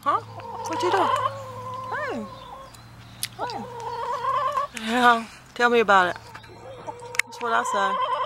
Huh? What you doing? Hey. Hey. Yeah, tell me about it. That's what I say.